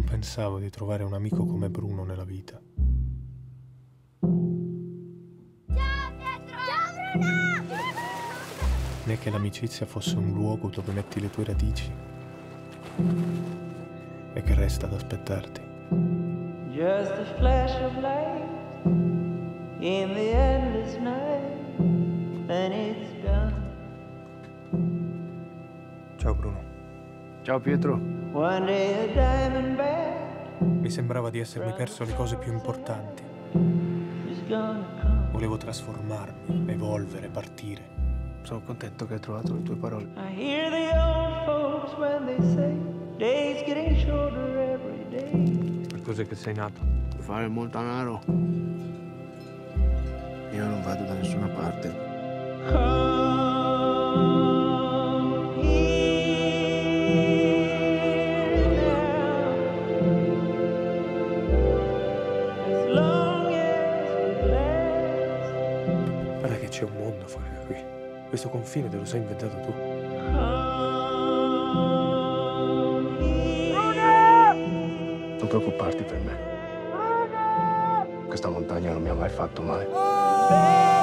Non pensavo di trovare un amico come Bruno nella vita. Ciao Pietro! Ciao Bruno! Né che l'amicizia fosse un luogo dove metti le tue radici e che resta ad aspettarti. Just a flash of light in the endless night, then it's done. Ciao Bruno. Ciao Pietro. One day a Mi sembrava di essermi perso le cose più importanti. Volevo trasformarmi, evolvere, partire. Sono contento che hai trovato le tue parole. Per cos'è che sei nato? Per fare molto denaro. Io non vado da nessuna parte. Guarda che c'è un mondo fuori da qui. Questo confine te lo sei inventato tu. Non preoccuparti per me. Questa montagna non mi ha mai fatto male.